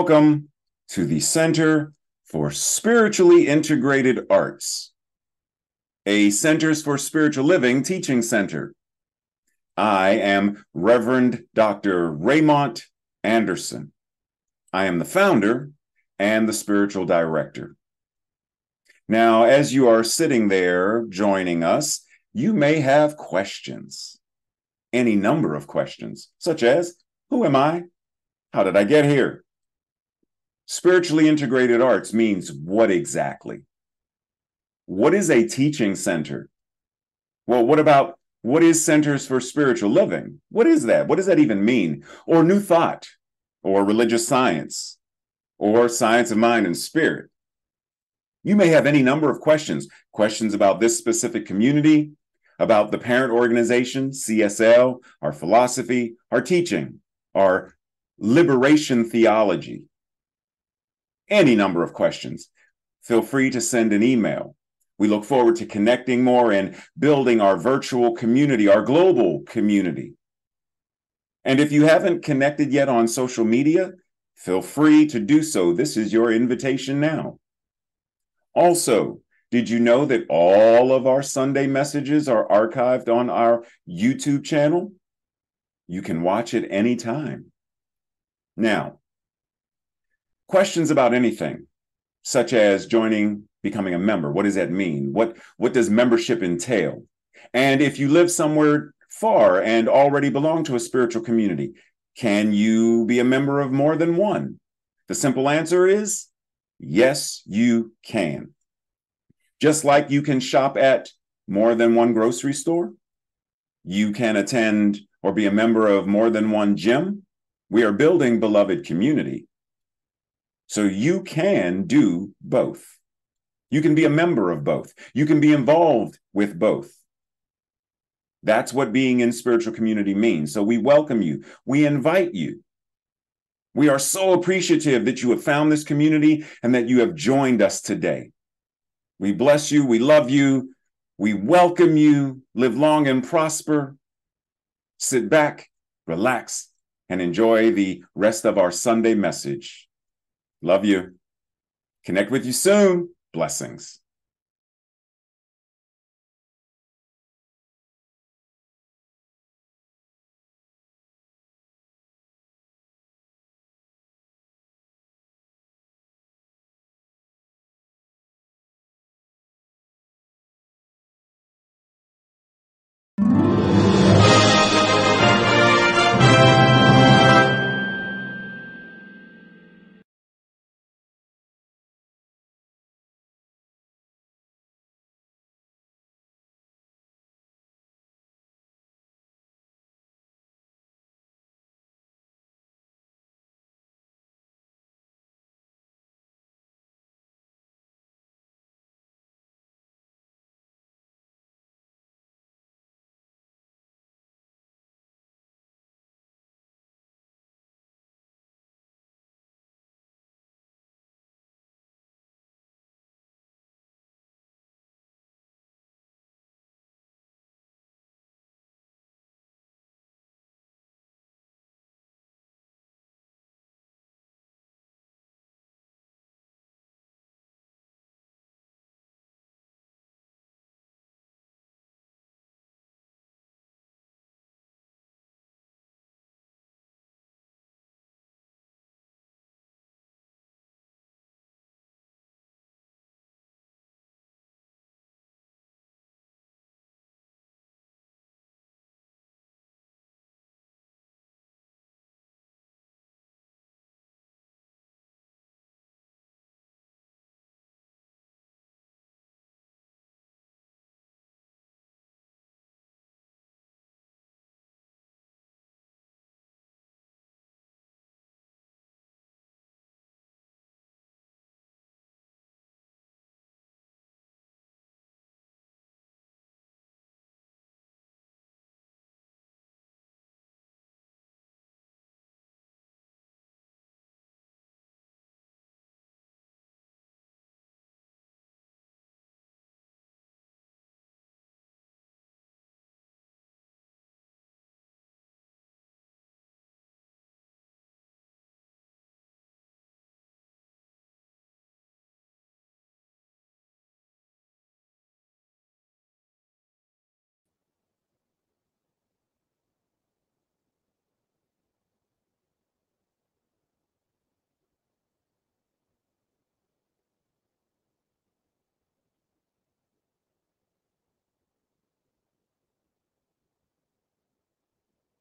Welcome to the Center for Spiritually Integrated Arts, a Centers for Spiritual Living teaching center. I am Reverend Dr. Raymont Anderson. I am the founder and the spiritual director. Now, as you are sitting there joining us, you may have questions, any number of questions, such as Who am I? How did I get here? Spiritually integrated arts means what exactly? What is a teaching center? Well, what about what is Centers for Spiritual Living? What is that? What does that even mean? Or New Thought, or religious science, or science of mind and spirit? You may have any number of questions questions about this specific community, about the parent organization, CSL, our philosophy, our teaching, our liberation theology, any number of questions, feel free to send an email. We look forward to connecting more and building our virtual community, our global community. And if you haven't connected yet on social media, feel free to do so. This is your invitation now. Also, did you know that all of our Sunday messages are archived on our YouTube channel? You can watch it anytime. Now, questions about anything, such as joining, becoming a member. What does that mean? What, what does membership entail? And if you live somewhere far and already belong to a spiritual community, can you be a member of more than one? The simple answer is yes, you can. Just like you can shop at more than one grocery store, you can attend or be a member of more than one gym, we are building beloved community. So you can do both. You can be a member of both. You can be involved with both. That's what being in spiritual community means. So we welcome you. We invite you. We are so appreciative that you have found this community and that you have joined us today. We bless you. We love you. We welcome you. Live long and prosper. Sit back, relax, and enjoy the rest of our Sunday message. Love you. Connect with you soon. Blessings.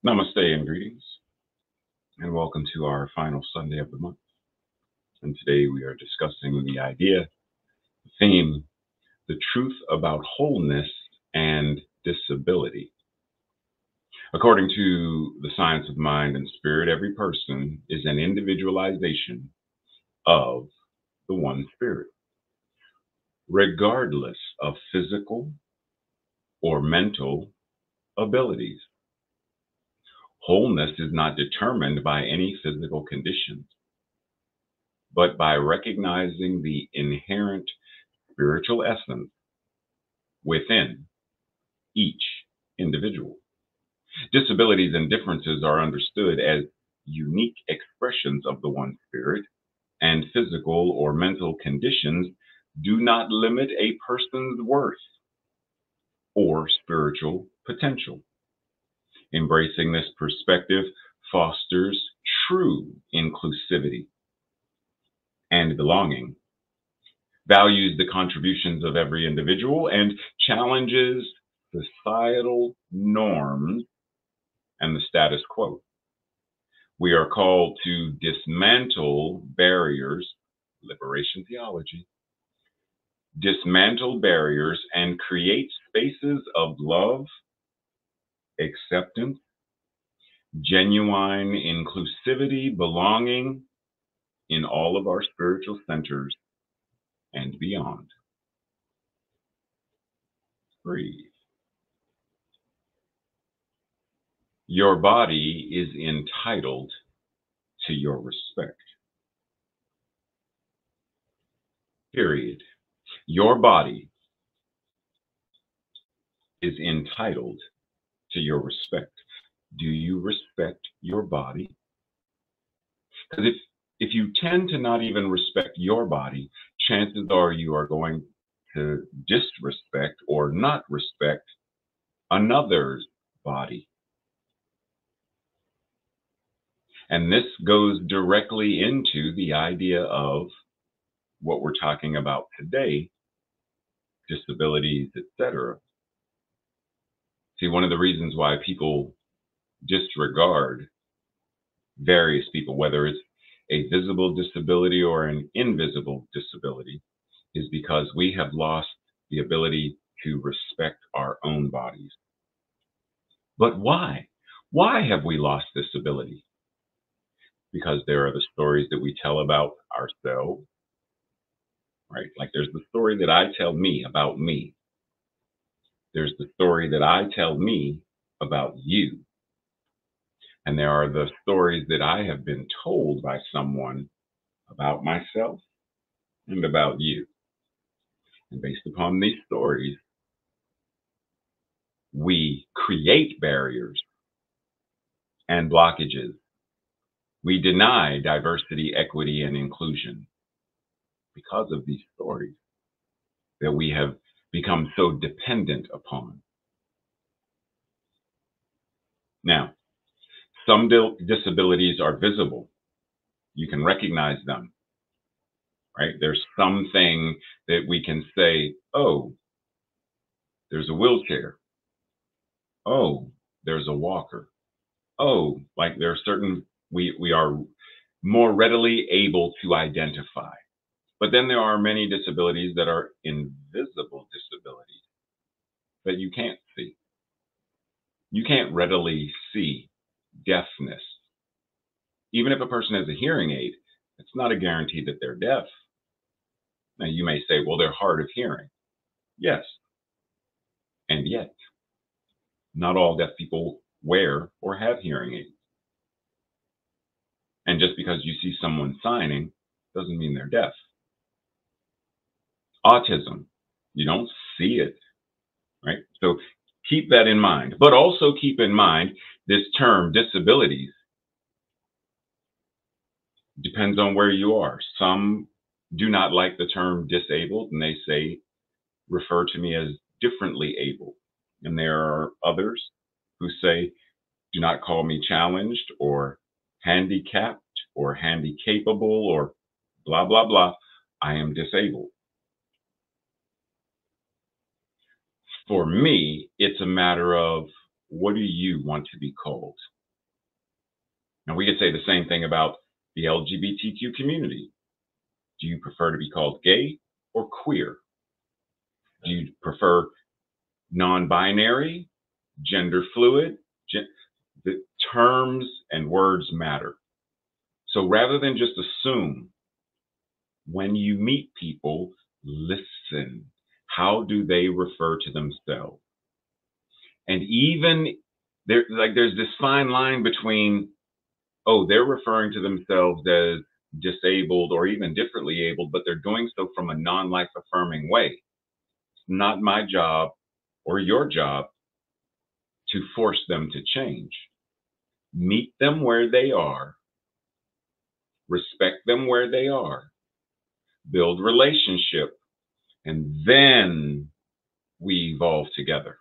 Namaste and greetings, and welcome to our final Sunday of the month. And today we are discussing the idea, the theme, the truth about wholeness and disability. According to the science of mind and spirit, every person is an individualization of the one spirit, regardless of physical or mental abilities. Wholeness is not determined by any physical conditions, but by recognizing the inherent spiritual essence within each individual. Disabilities and differences are understood as unique expressions of the one spirit, and physical or mental conditions do not limit a person's worth or spiritual potential. Embracing this perspective fosters true inclusivity and belonging, values the contributions of every individual, and challenges societal norms and the status quo. We are called to dismantle barriers, liberation theology, dismantle barriers and create spaces of love acceptance, genuine inclusivity, belonging in all of our spiritual centers and beyond. Breathe. Your body is entitled to your respect. Period. Your body is entitled to your respect. Do you respect your body? Because if if you tend to not even respect your body, chances are you are going to disrespect or not respect another's body. And this goes directly into the idea of what we're talking about today disabilities, etc. See, one of the reasons why people disregard various people, whether it's a visible disability or an invisible disability, is because we have lost the ability to respect our own bodies. But why? Why have we lost this ability? Because there are the stories that we tell about ourselves, right? Like there's the story that I tell me about me. There's the story that I tell me about you. And there are the stories that I have been told by someone about myself and about you. And based upon these stories, we create barriers and blockages. We deny diversity, equity, and inclusion because of these stories that we have become so dependent upon. Now, some disabilities are visible. You can recognize them, right? There's something that we can say, oh, there's a wheelchair. Oh, there's a walker. Oh, like there are certain, we, we are more readily able to identify. But then there are many disabilities that are invisible disabilities that you can't see. You can't readily see deafness. Even if a person has a hearing aid, it's not a guarantee that they're deaf. Now you may say, well, they're hard of hearing. Yes. And yet, not all deaf people wear or have hearing aids. And just because you see someone signing doesn't mean they're deaf autism. You don't see it, right? So keep that in mind. But also keep in mind this term disabilities depends on where you are. Some do not like the term disabled and they say, refer to me as differently able. And there are others who say, do not call me challenged or handicapped or handy capable or blah, blah, blah. I am disabled. For me, it's a matter of what do you want to be called? And we could say the same thing about the LGBTQ community. Do you prefer to be called gay or queer? Do you prefer non binary, gender fluid? Gen- the terms and words matter. So rather than just assume, when you meet people, listen. How do they refer to themselves? And even there, like there's this fine line between, oh, they're referring to themselves as disabled or even differently abled, but they're doing so from a non-life affirming way. It's not my job or your job to force them to change. Meet them where they are, respect them where they are, build relationship, and then we evolve together.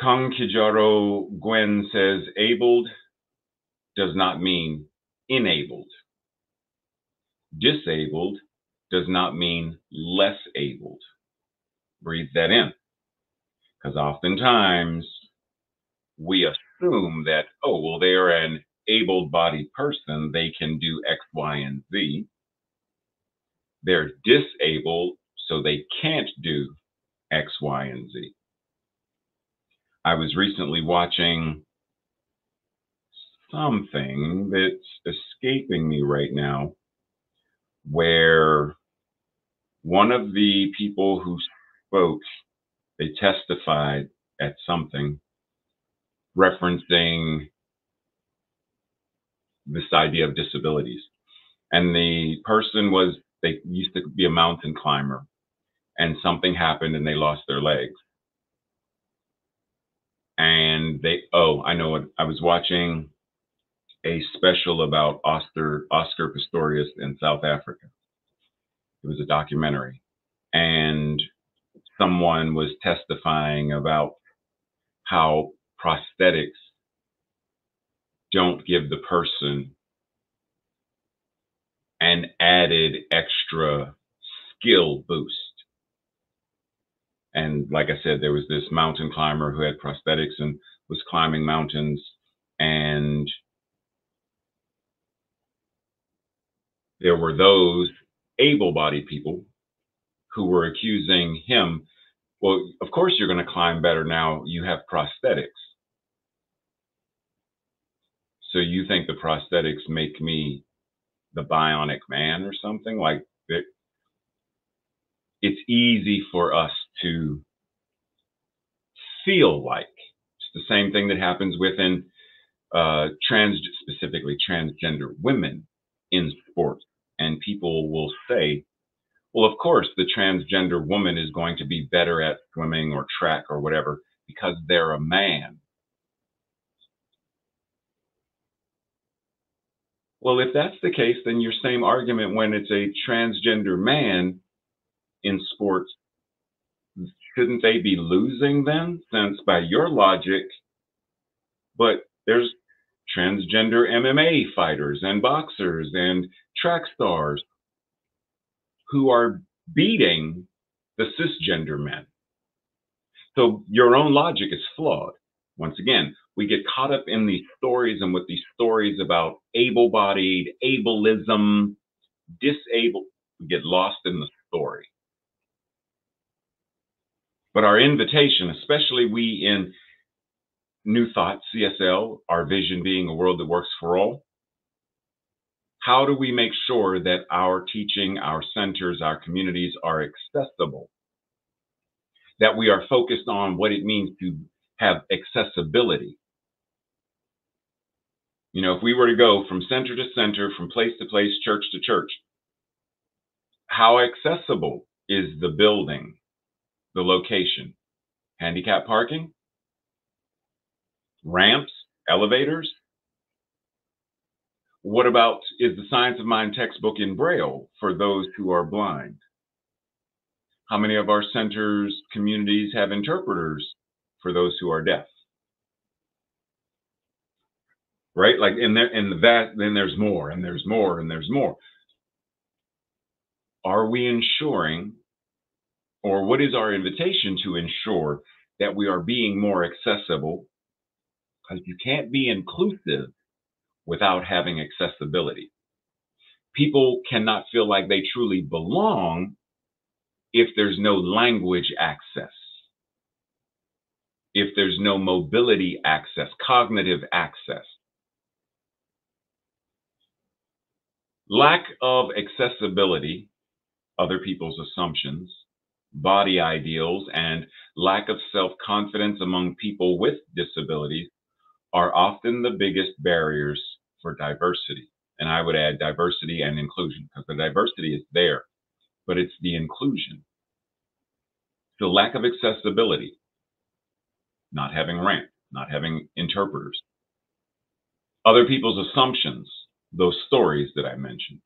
Khang Kijarro Nguyen says, abled does not mean enabled. Disabled does not mean less abled. Breathe that in. Because oftentimes we assume that, oh, well, they're an able bodied person, they can do X, Y, and Z. They're disabled, so they can't do X, Y, and Z. I was recently watching something that's escaping me right now where one of the people who spoke they testified at something referencing this idea of disabilities and the person was they used to be a mountain climber and something happened and they lost their legs and they oh i know what i was watching a special about Oscar Oscar Pistorius in South Africa. It was a documentary, and someone was testifying about how prosthetics don't give the person an added extra skill boost. And like I said, there was this mountain climber who had prosthetics and was climbing mountains and there were those able bodied people who were accusing him, well, of course you're going to climb better now. You have prosthetics. So you think the prosthetics make me the bionic man or something like that? It's easy for us to feel like it's the same thing that happens within uh, trans, specifically transgender women in sports and people will say, well, of course, the transgender woman is going to be better at swimming or track or whatever because they're a man. Well, if that's the case, then your same argument when it's a transgender man in sports, shouldn't they be losing then? Since by your logic, but there's transgender MMA fighters and boxers and track stars who are beating the cisgender men. So your own logic is flawed. Once again, we get caught up in these stories and with these stories about able bodied, ableism, disabled, we get lost in the story. But our invitation, especially we in New Thought, CSL, our vision being a world that works for all. How do we make sure that our teaching, our centers, our communities are accessible? That we are focused on what it means to have accessibility. You know, if we were to go from center to center, from place to place, church to church, how accessible is the building, the location? Handicap parking? ramps, elevators? What about is the Science of Mind textbook in Braille for those who are blind? How many of our centers, communities have interpreters for those who are deaf? Right? Like in there, in that, then there's more, and there's more, and there's more. Are we ensuring or what is our invitation to ensure that we are being more accessible? Because you can't be inclusive without having accessibility. People cannot feel like they truly belong if there's no language access, if there's no mobility access, cognitive access. Lack of accessibility, other people's assumptions, body ideals, and lack of self confidence among people with disabilities are often the biggest barriers for diversity. And I would add diversity and inclusion because the diversity is there, but it's the inclusion. The lack of accessibility, not having ramp, not having interpreters, other people's assumptions, those stories that I mentioned,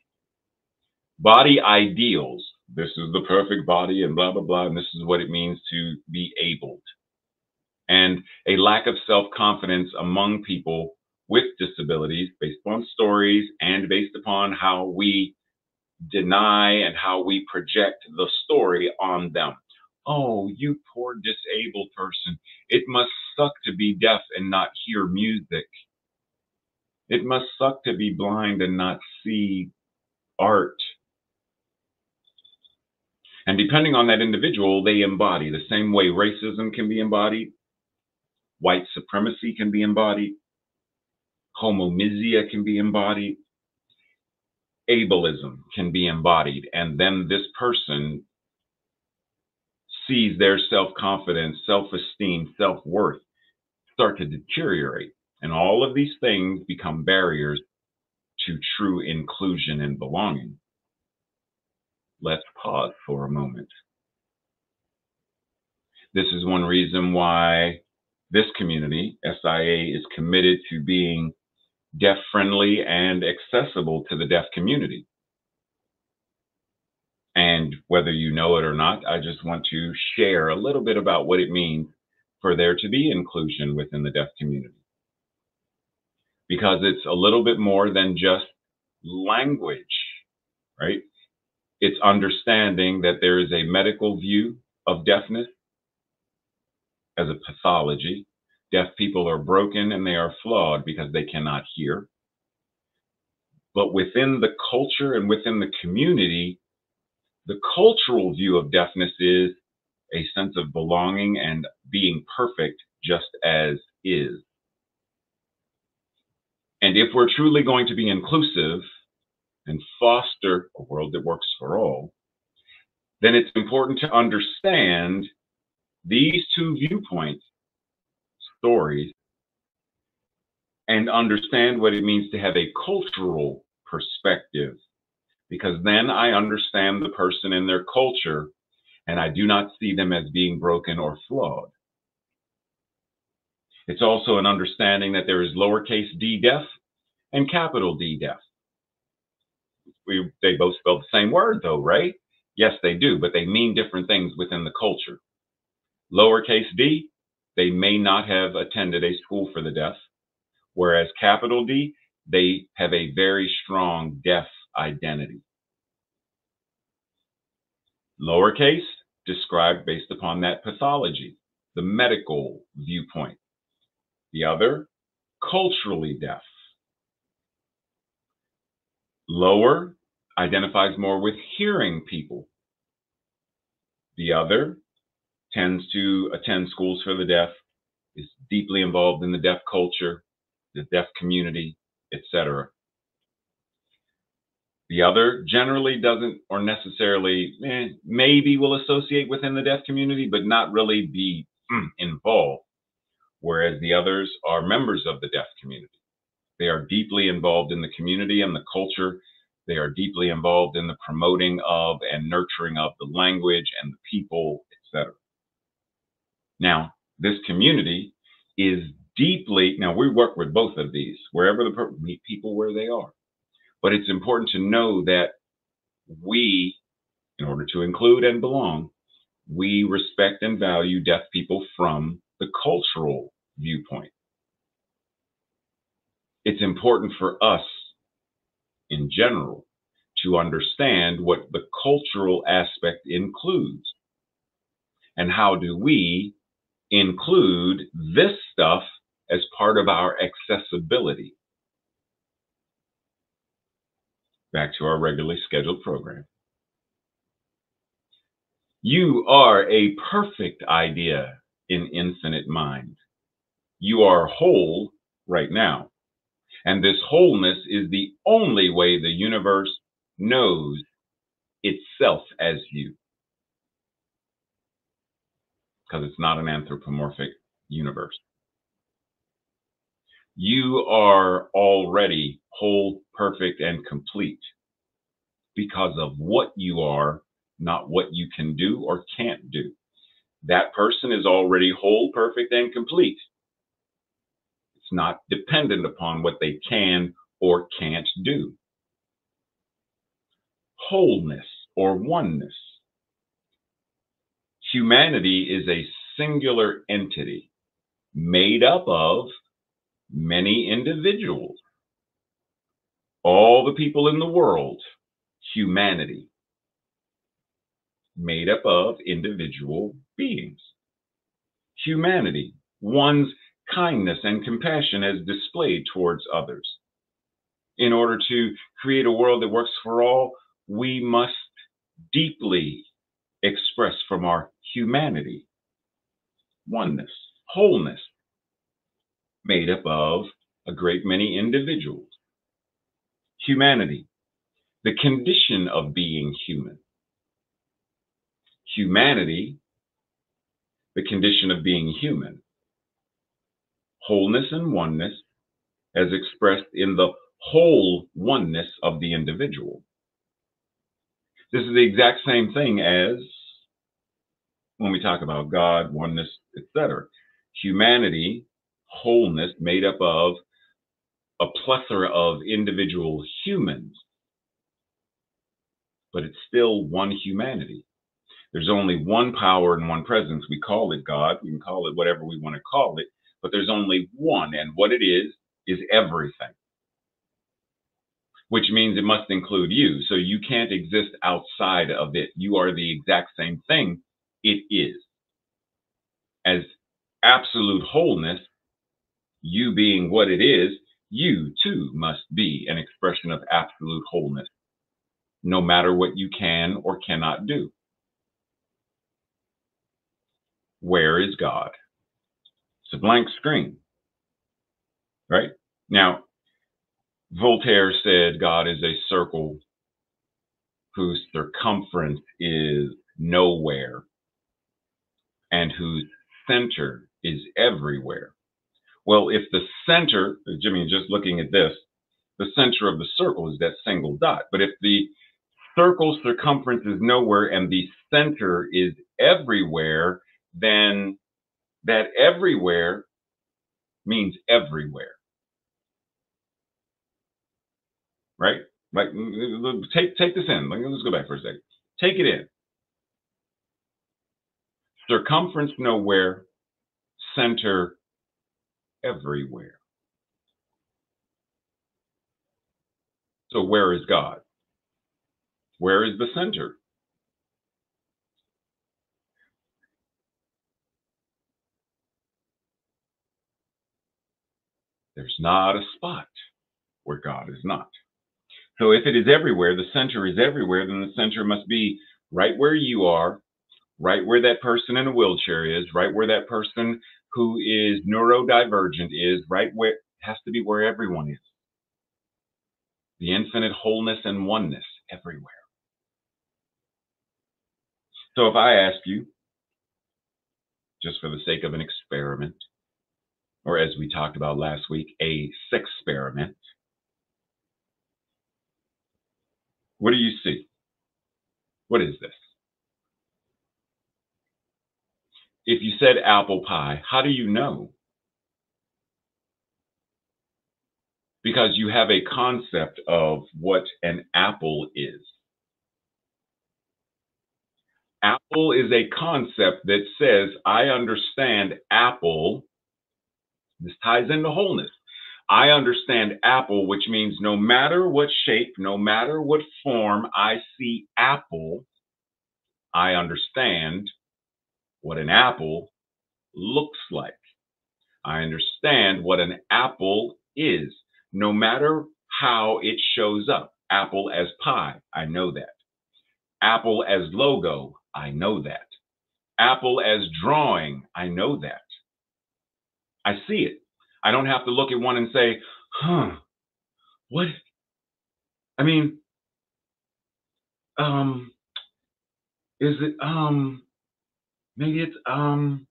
body ideals. This is the perfect body, and blah, blah, blah. And this is what it means to be abled. And a lack of self confidence among people with disabilities based upon stories and based upon how we deny and how we project the story on them. Oh, you poor disabled person. It must suck to be deaf and not hear music. It must suck to be blind and not see art. And depending on that individual, they embody the same way racism can be embodied, white supremacy can be embodied, homomisia can be embodied, ableism can be embodied, and then this person sees their self confidence, self esteem, self worth start to deteriorate. And all of these things become barriers to true inclusion and belonging. Let's pause for a moment. This is one reason why this community, SIA, is committed to being deaf friendly and accessible to the deaf community. Whether you know it or not, I just want to share a little bit about what it means for there to be inclusion within the deaf community. Because it's a little bit more than just language, right? It's understanding that there is a medical view of deafness as a pathology, Deaf people are broken and they are flawed because they cannot hear. But within the culture and within the community, the cultural view of deafness is a sense of belonging and being perfect just as is. And if we're truly going to be inclusive and foster a world that works for all, then it's important to understand these two viewpoints stories and understand what it means to have a cultural perspective. Because then I understand the person and their culture, and I do not see them as being broken or flawed. It's also an understanding that there is lowercase d deaf and capital D deaf. We, they both spell the same word, though, right? Yes, they do, but they mean different things within the culture. Lowercase d they may not have attended a school for the deaf, whereas capital D, they have a very strong deaf identity. Lowercase, described based upon that pathology, the medical viewpoint. The other, culturally deaf. Lower identifies more with hearing people. The other tends to attend schools for the deaf, is deeply involved in the deaf culture, the deaf community, etc. The other generally doesn't or necessarily eh, maybe will associate within the deaf community, but not really be mm, involved. Whereas the others are members of the deaf community. They are deeply involved in the community and the culture. They are deeply involved in the promoting of and nurturing of the language and the people, etc. Now, this community is deeply, now we work with both of these, wherever the meet people where they are. But it's important to know that we, in order to include and belong, we respect and value deaf people from the cultural viewpoint. It's important for us in general to understand what the cultural aspect includes And how do we include this stuff as part of our accessibility? Back to our regularly scheduled program. You are a perfect idea in infinite mind. You are whole right now. And this wholeness is the only way the universe knows itself as you. Because it's not an anthropomorphic universe. You are already whole, perfect, and complete because of what you are, not what you can do or can't do. That person is already whole, perfect, and complete. It's not dependent upon what they can or can't do. Wholeness or oneness. Humanity is a singular entity made up of many individuals. All the people in the world, humanity, made up of individual beings. Humanity, one's kindness and compassion as displayed towards others. In order to create a world that works for all, we must deeply express from our humanity oneness, wholeness, made up of a great many individuals. Humanity, the condition of being human. Humanity, the condition of being human wholeness and oneness as expressed in the whole oneness of the individual. This is the exact same thing as when we talk about God, oneness, etc. Humanity, wholeness made up of a plethora of individual humans, but it's still one humanity. There's only one power and one presence. We call it God. We can call it whatever we want to call it but there's only one, and what it is is everything. Which means it must include you. So you can't exist outside of it. You are the exact same thing it is. As absolute wholeness, you being what it is, you too must be an expression of absolute wholeness, no matter what you can or cannot do. Where is God? It's a blank screen. Right? Now, Voltaire said God is a circle whose circumference is nowhere and whose center is everywhere. Well, if the center, Jimmy, just looking at this, the center of the circle is that single dot. But if the circle circumference is nowhere and the center is everywhere, then that everywhere means everywhere. Right? Like mm, mm, mm, take take this in. Let's go back for a second. Take it in. Circumference nowhere, center everywhere. So where is God? Where is the center? There's not a spot where God is not. So if it is everywhere, the center is everywhere, then the center must be right where you are, right where that person in a wheelchair is, right where that person who is neurodivergent is, right where has to be where everyone is. The infinite wholeness and oneness everywhere. So if I ask you, just for the sake of an experiment, or as we talked about last week, a sex experiment. What do you see? What is this? If you said apple pie, how do you know? Because you have a concept of what an apple is. Apple is a concept that says, I understand apple this ties into wholeness. I understand apple, which means no matter what shape, no matter what form I see apple, I understand what an apple looks like. I understand what an apple is, no matter how it shows up. Apple as pie, I know that. Apple as logo, I know that. Apple as drawing, I know that. I see it. I don't have to look at one and say, huh, what? I mean, um, is it, um, maybe it's, um,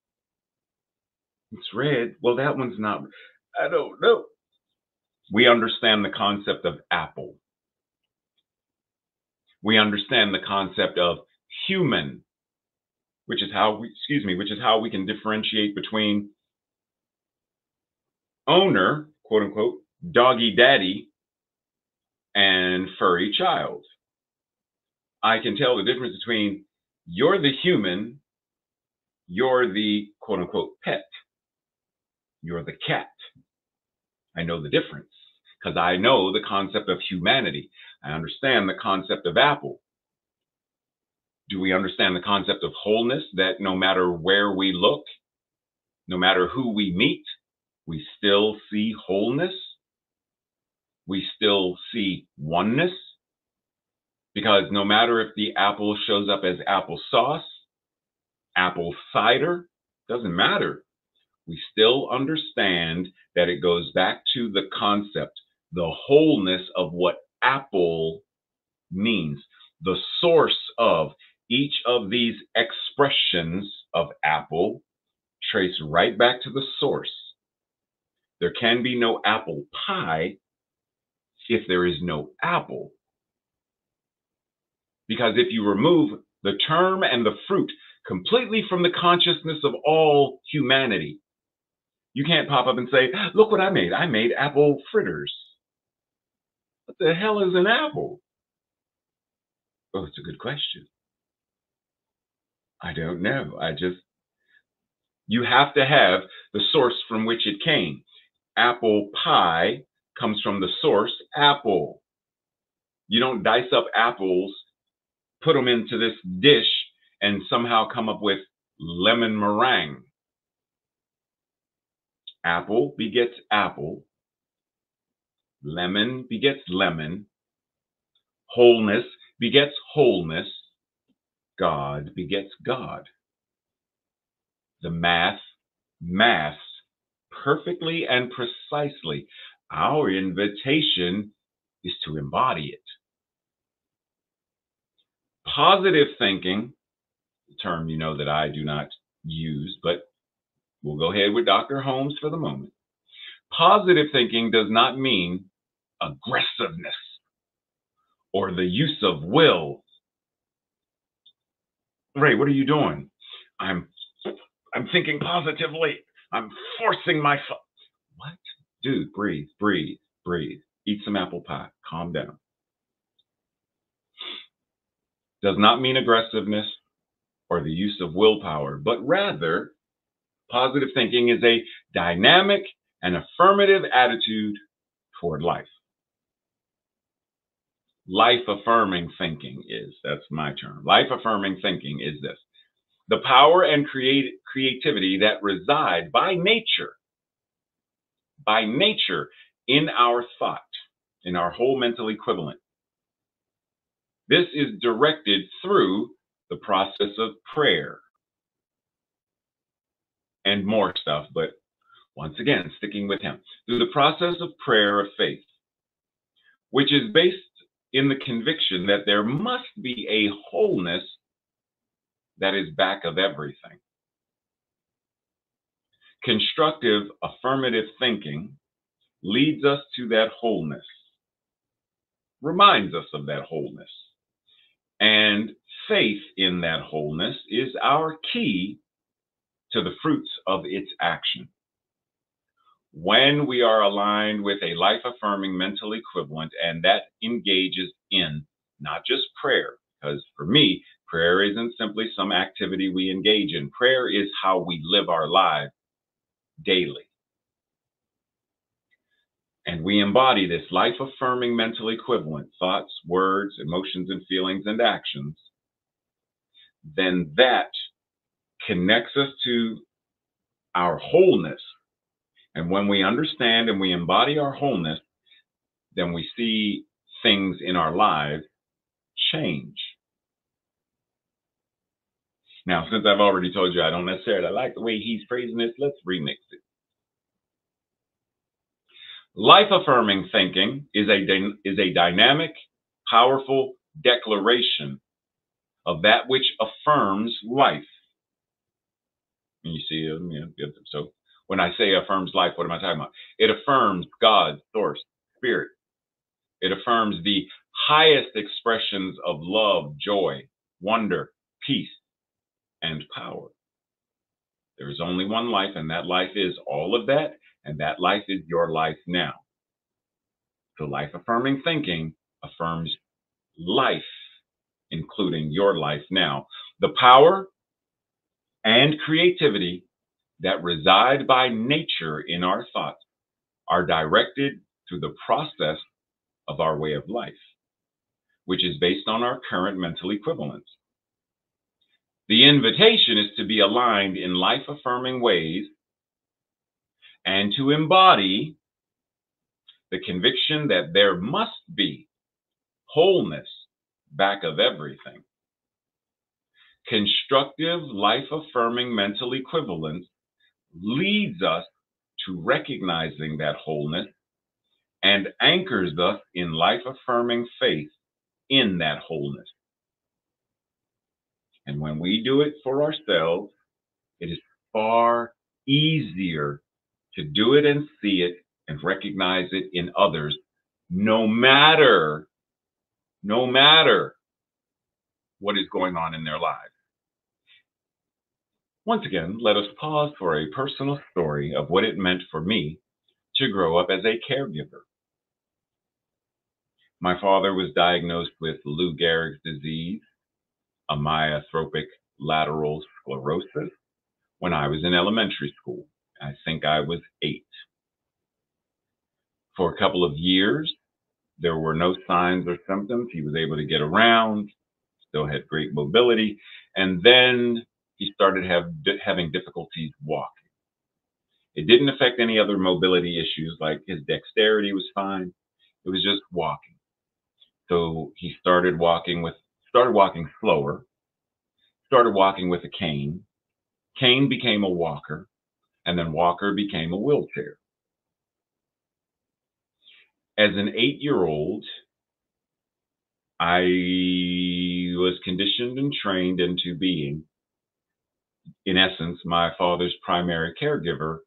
it's red. Well, that one's not, I don't know. We understand the concept of apple. We understand the concept of human, which is how we, excuse me, which is how we can differentiate between owner, quote unquote, doggy daddy, and furry child. I can tell the difference between you're the human, you're the quote unquote pet, you're the cat. I know the difference because I know the concept of humanity. I understand the concept of apple. Do we understand the concept of wholeness that no matter where we look, no matter who we meet, we still see wholeness? We still see oneness? Because no matter if the apple shows up as apple sauce, apple cider, doesn't matter. We still understand that it goes back to the concept, the wholeness of what apple means, the source of each of these expressions of apple trace right back to the source. There can be no apple pie if there is no apple. Because if you remove the term and the fruit completely from the consciousness of all humanity, you can't pop up and say, Look what I made. I made apple fritters. What the hell is an apple? Oh, it's a good question. I don't know. I just, you have to have the source from which it came. Apple pie comes from the source, apple. You don't dice up apples, put them into this dish, and somehow come up with lemon meringue. Apple begets apple. Lemon begets lemon. Wholeness begets wholeness. God begets God. The math, maths perfectly and precisely. Our invitation is to embody it. Positive thinking, term you know that I do not use, but we'll go ahead with Dr. Holmes for the moment. Positive thinking does not mean aggressiveness or the use of will. Ray, what are you doing? I'm I'm thinking positively. I'm forcing my what? Dude, breathe, breathe, breathe. Eat some apple pie. Calm down. Does not mean aggressiveness or the use of willpower, but rather positive thinking is a dynamic and affirmative attitude toward life life affirming thinking is. That's my term. Life affirming thinking is this the power and create, creativity that reside by nature, by nature in our thought, in our whole mental equivalent. This is directed through the process of prayer and more stuff, but once again, sticking with him, through the process of prayer of faith, which is based in the conviction that there must be a wholeness that is back of everything. Constructive affirmative thinking leads us to that wholeness, reminds us of that wholeness. And faith in that wholeness is our key to the fruits of its action when we are aligned with a life affirming mental equivalent and that engages in not just prayer, because for me, prayer isn't simply some activity we engage in. Prayer is how we live our lives daily. And we embody this life affirming mental equivalent thoughts, words, emotions, and feelings and actions. Then that connects us to our wholeness. And when we understand and we embody our wholeness, then we see things in our lives change. Now, since I've already told you I don't necessarily like the way he's phrasing this, let's remix it. Life affirming thinking is a, is a dynamic, powerful declaration of that which affirms life. And you see, um, so when I say affirms life, what am I talking about? It affirms God, source, spirit. It affirms the highest expressions of love, joy, wonder, peace, and power. There is only one life, and that life is all of that, and that life is your life now. So, life affirming thinking affirms life, including your life now. The power and creativity that reside by nature in our thoughts are directed through the process of our way of life, which is based on our current mental equivalence. The invitation is to be aligned in life affirming ways and to embody the conviction that there must be wholeness back of everything. Constructive life affirming mental equivalence leads us to recognizing that wholeness and anchors us in life affirming faith in that wholeness. And when we do it for ourselves, it is far easier to do it and see it and recognize it in others, no matter, no matter what is going on in their lives. Once again, let us pause for a personal story of what it meant for me to grow up as a caregiver. My father was diagnosed with Lou Gehrig's disease, a amyotrophic lateral sclerosis, when I was in elementary school. I think I was eight. For a couple of years, there were no signs or symptoms. He was able to get around, still had great mobility, and then he started have, having difficulties walking. It didn't affect any other mobility issues, like his dexterity was fine. It was just walking. So he started walking with started walking slower, started walking with a cane. Cane became a walker, and then walker became a wheelchair. As an eight year old, I was conditioned and trained into being, in essence, my father's primary caregiver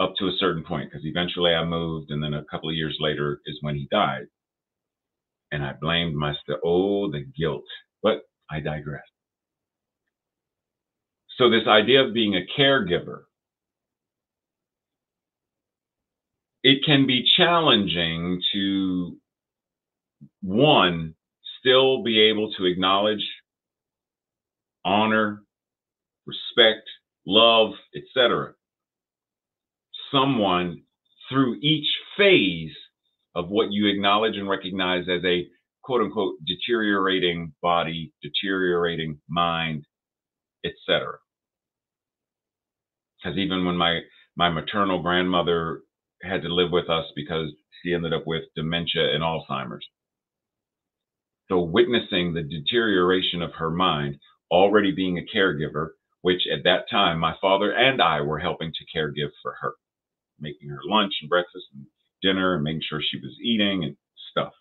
up to a certain point, because eventually I moved, and then a couple of years later is when he died and I blamed myself. Oh, the guilt. But I digress. So, this idea of being a caregiver, it can be challenging to, one, still be able to acknowledge, honor, respect, love, etc. Someone through each phase of what you acknowledge and recognize as a quote unquote deteriorating body, deteriorating mind, etc. Because even when my my maternal grandmother had to live with us because she ended up with dementia and Alzheimer's. So witnessing the deterioration of her mind, already being a caregiver, which at that time my father and I were helping to caregive for her, making her lunch and breakfast and dinner and making sure she was eating and stuff.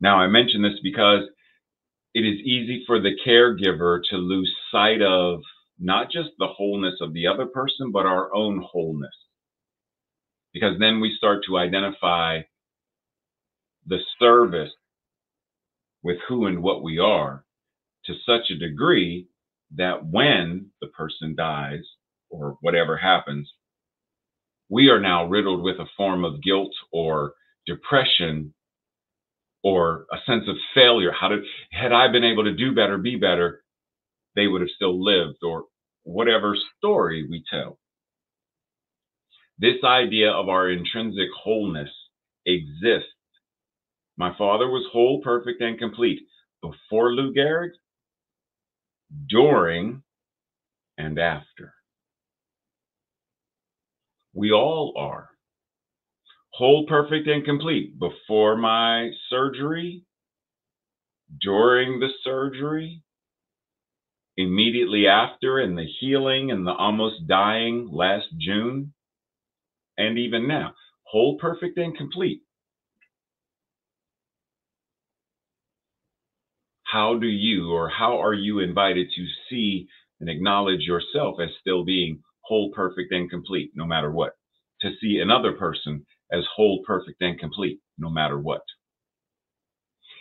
Now, I mention this because it is easy for the caregiver to lose sight of not just the wholeness of the other person, but our own wholeness. Because then we start to identify the service with who and what we are to such a degree that when the person dies or whatever happens, we are now riddled with a form of guilt or depression or a sense of failure. How did, had I been able to do better, be better, they would have still lived or whatever story we tell. This idea of our intrinsic wholeness exists. My father was whole, perfect, and complete before Lou Gehrig, during and after. We all are. Whole, perfect, and complete before my surgery, during the surgery, immediately after, and the healing and the almost dying last June, and even now. Whole, perfect, and complete. How do you or how are you invited to see and acknowledge yourself as still being whole, perfect, and complete, no matter what? To see another person as whole, perfect, and complete, no matter what.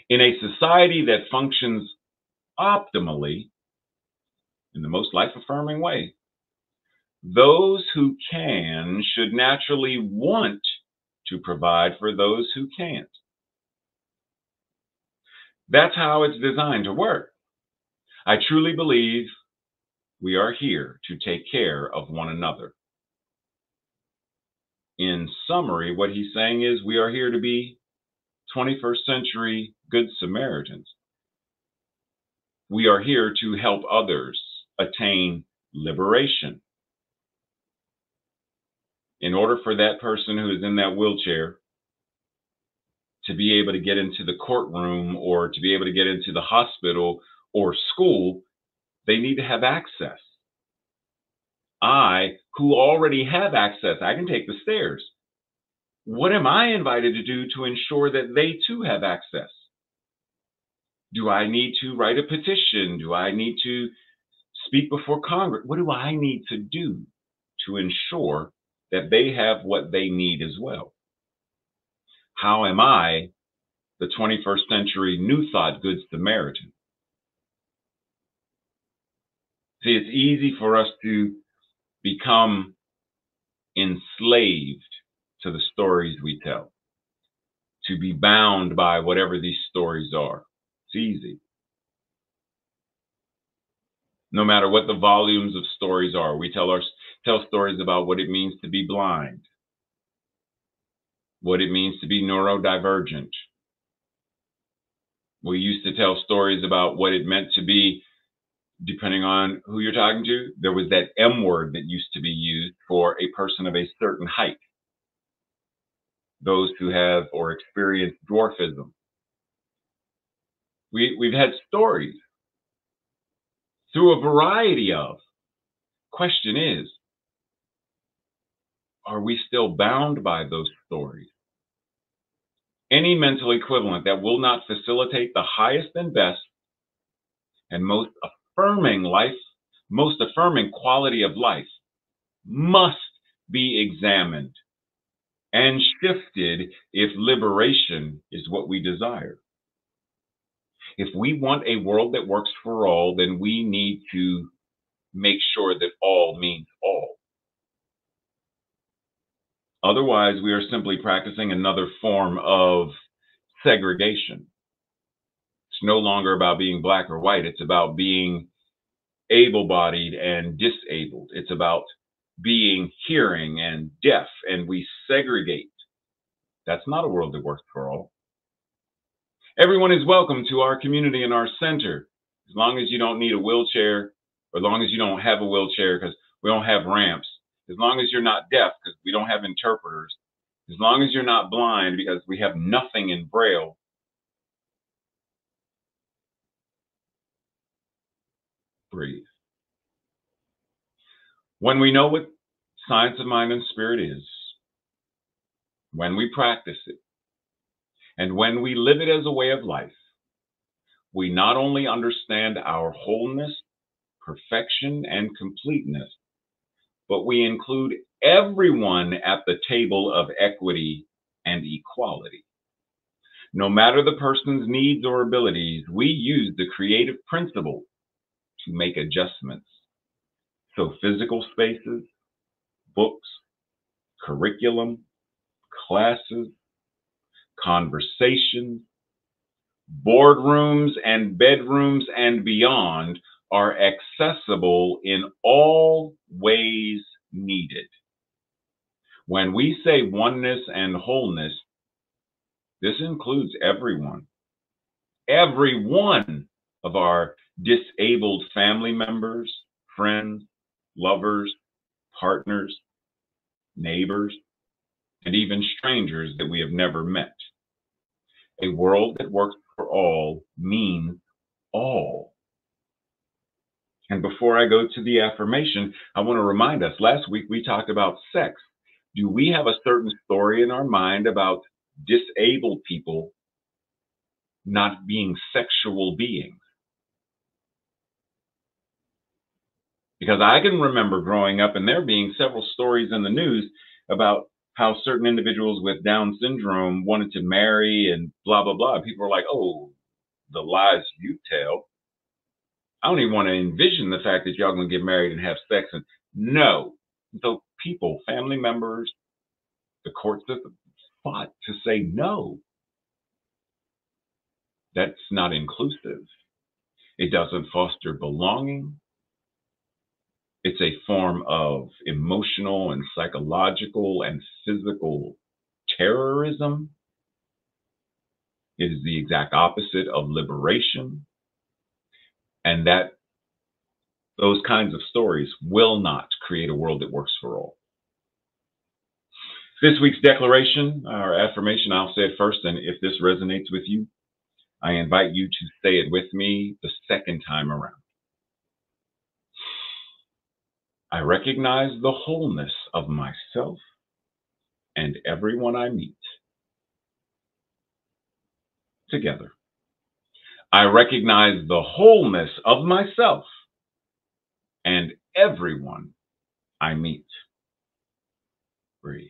In a society that functions optimally, in the most life affirming way, those who can should naturally want to provide for those who can't. That's how it's designed to work. I truly believe we are here to take care of one another. In summary, what he's saying is we are here to be 21st century Good Samaritans. We are here to help others attain liberation. In order for that person who is in that wheelchair to be able to get into the courtroom or to be able to get into the hospital or school, they need to have access. I, who already have access, I can take the stairs. What am I invited to do to ensure that they too have access? Do I need to write a petition? Do I need to speak before Congress? What do I need to do to ensure that they have what they need as well? How am I, the 21st century New Thought Good Samaritan? See, it's easy for us to become enslaved to the stories we tell, to be bound by whatever these stories are. It's easy no matter what the volumes of stories are. We tell our tell stories about what it means to be blind, what it means to be neurodivergent. We used to tell stories about what it meant to be, depending on who you're talking to. There was that M word that used to be used for a person of a certain height. Those who have or experience dwarfism. We, we've had stories through a variety of. Question is, are we still bound by those stories? Any mental equivalent that will not facilitate the highest and best and most affirming life, most affirming quality of life must be examined and shifted if liberation is what we desire. If we want a world that works for all, then we need to make sure that all means all. Otherwise, we are simply practicing another form of segregation. It's no longer about being black or white. It's about being able bodied and disabled. It's about being hearing and deaf, and we segregate. That's not a world that works for all. Everyone is welcome to our community and our center, as long as you don't need a wheelchair, or as long as you don't have a wheelchair because we don't have ramps, as long as you're not deaf because we don't have interpreters, as long as you're not blind because we have nothing in Braille. Breathe. When we know what science of mind and spirit is, when we practice it, and when we live it as a way of life, we not only understand our wholeness, perfection, and completeness, but we include everyone at the table of equity and equality. No matter the person's needs or abilities, we use the creative principle to make adjustments. So physical spaces, books, curriculum, classes, conversations, boardrooms and bedrooms and beyond are accessible in all ways needed. When we say oneness and wholeness, this includes everyone. Every one of our disabled family members, friends, lovers, partners, neighbors, and even strangers that we have never met. A world that works for all means all. And before I go to the affirmation, I want to remind us last week we talked about sex. Do we have a certain story in our mind about disabled people not being sexual beings? Because I can remember growing up and there being several stories in the news about how certain individuals with Down syndrome wanted to marry and blah, blah, blah. People were like, oh, the lies you tell. I don't even want to envision the fact that y'all going to get married and have sex. And no. So people, family members, the court system fought to say no. That's not inclusive. It doesn't foster belonging. It's a form of emotional and psychological and physical terrorism. It is the exact opposite of liberation. And that those kinds of stories will not create a world that works for all. This week's declaration or affirmation, I'll say it first, and if this resonates with you, I invite you to say it with me the second time around. I recognize the wholeness of myself and everyone I meet. Together. I recognize the wholeness of myself and everyone I meet. Breathe.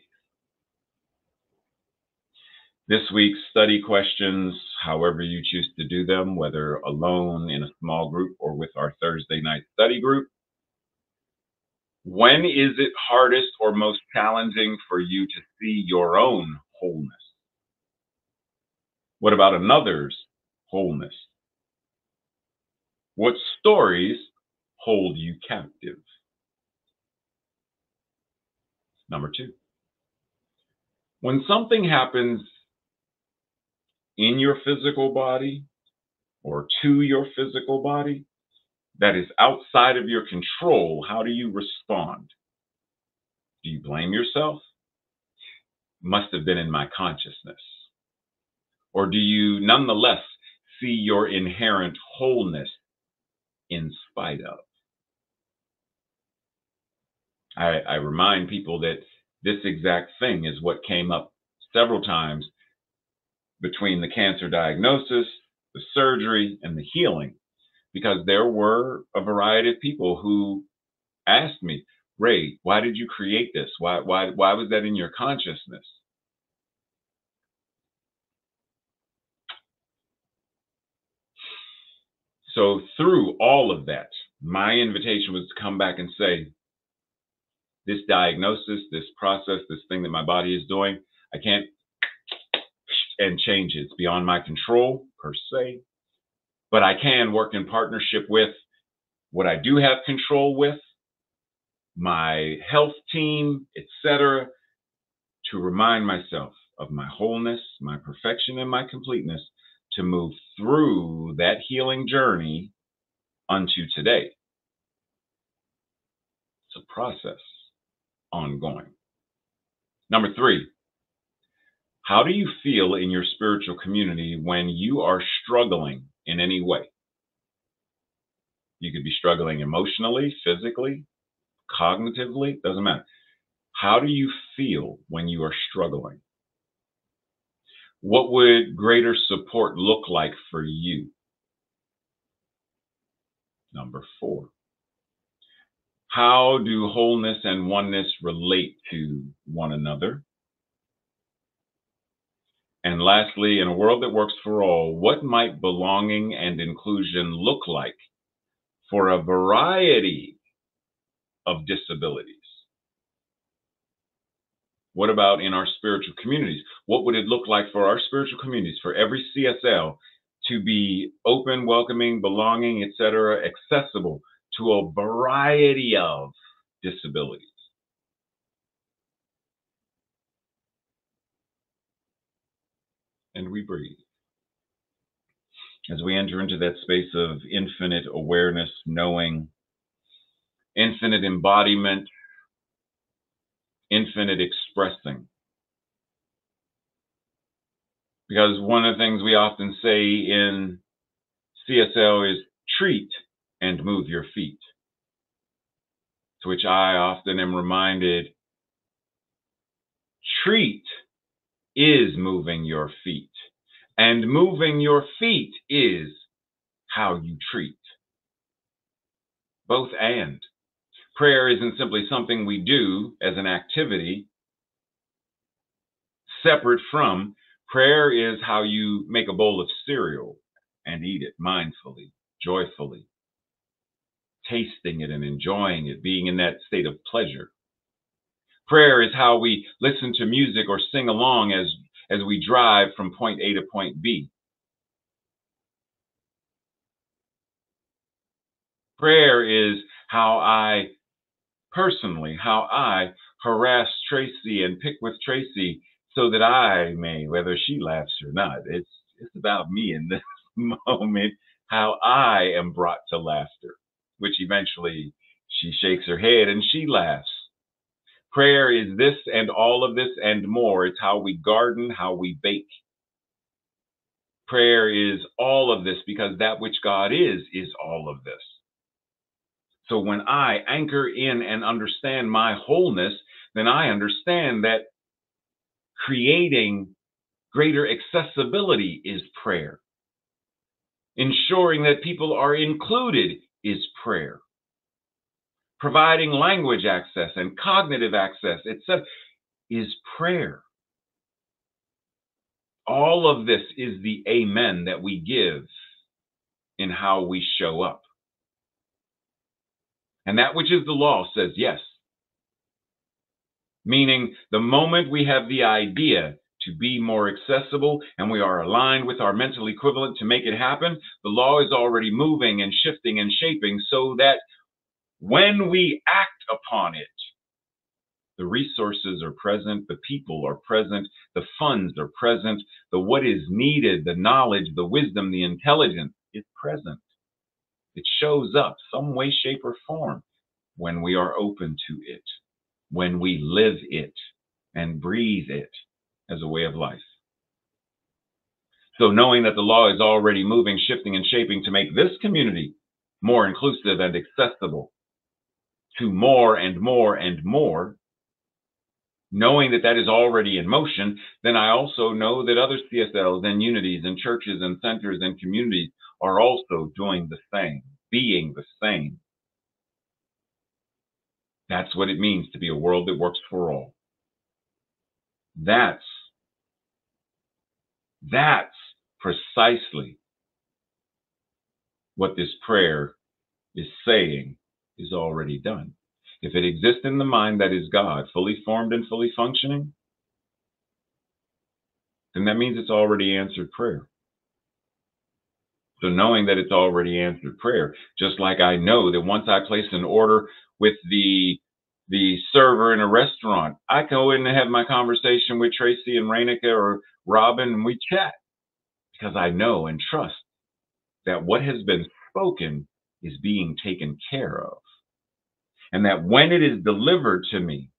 This week's study questions, however you choose to do them, whether alone in a small group or with our Thursday night study group, when is it hardest or most challenging for you to see your own wholeness? What about another's wholeness? What stories hold you captive? Number two, when something happens in your physical body or to your physical body, that is outside of your control, how do you respond? Do you blame yourself? Must have been in my consciousness. Or do you nonetheless see your inherent wholeness in spite of? I, I remind people that this exact thing is what came up several times between the cancer diagnosis, the surgery, and the healing because there were a variety of people who asked me, Ray, why did you create this? Why, why, why was that in your consciousness? So through all of that, my invitation was to come back and say, this diagnosis, this process, this thing that my body is doing, I can't and change it. It's beyond my control per se but I can work in partnership with what I do have control with, my health team, etc., to remind myself of my wholeness, my perfection, and my completeness to move through that healing journey unto today. It's a process ongoing. Number three, how do you feel in your spiritual community when you are struggling in any way. You could be struggling emotionally, physically, cognitively, doesn't matter. How do you feel when you are struggling? What would greater support look like for you? Number four. How do wholeness and oneness relate to one another? And lastly, in a world that works for all, what might belonging and inclusion look like for a variety of disabilities? What about in our spiritual communities? What would it look like for our spiritual communities, for every CSL to be open, welcoming, belonging, etc., accessible to a variety of disabilities? and we breathe. As we enter into that space of infinite awareness, knowing, infinite embodiment, infinite expressing. Because one of the things we often say in CSL is treat and move your feet. To which I often am reminded treat is moving your feet, and moving your feet is how you treat. Both and. Prayer isn't simply something we do as an activity separate from prayer is how you make a bowl of cereal and eat it mindfully, joyfully, tasting it and enjoying it, being in that state of pleasure. Prayer is how we listen to music or sing along as, as we drive from point A to point B. Prayer is how I personally, how I harass Tracy and pick with Tracy so that I may, whether she laughs or not. It's it's about me in this moment, how I am brought to laughter, which eventually she shakes her head and she laughs. Prayer is this and all of this and more. It's how we garden, how we bake. Prayer is all of this because that which God is, is all of this. So when I anchor in and understand my wholeness, then I understand that creating greater accessibility is prayer. Ensuring that people are included is prayer. Providing language access and cognitive access, etc., is prayer. All of this is the amen that we give in how we show up. And that which is the law says yes. Meaning, the moment we have the idea to be more accessible and we are aligned with our mental equivalent to make it happen, the law is already moving and shifting and shaping so that when we act upon it, the resources are present, the people are present, the funds are present, the what is needed, the knowledge, the wisdom, the intelligence is present. It shows up some way, shape, or form when we are open to it, when we live it and breathe it as a way of life. So, knowing that the law is already moving, shifting, and shaping to make this community more inclusive and accessible to more and more and more, knowing that that is already in motion, then I also know that other CSLs and unities and churches and centers and communities are also doing the same, being the same. That's what it means to be a world that works for all. That's that's precisely what this prayer is saying is already done. If it exists in the mind that is God, fully formed and fully functioning, then that means it's already answered prayer. So knowing that it's already answered prayer, just like I know that once I place an order with the the server in a restaurant, I go in and have my conversation with Tracy and Rainika or Robin and we chat because I know and trust that what has been spoken is being taken care of. And that when it is delivered to me,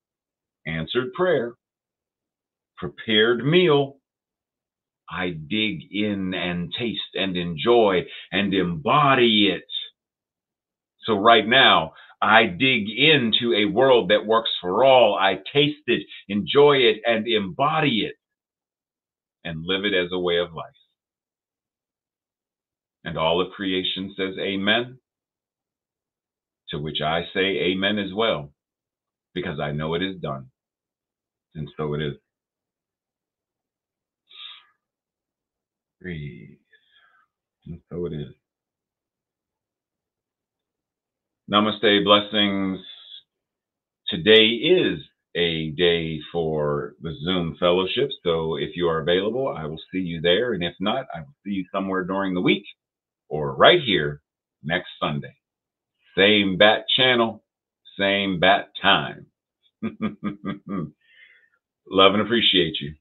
answered prayer, prepared meal, I dig in and taste and enjoy and embody it. So right now, I dig into a world that works for all. I taste it, enjoy it, and embody it, and live it as a way of life. And all of creation says amen, to which I say amen as well, because I know it is done. And so it is. Breathe. So it is. Namaste, blessings. Today is a day for the Zoom fellowship. So if you are available, I will see you there. And if not, I will see you somewhere during the week or right here next Sunday. Same bat channel, same bat time. Love and appreciate you.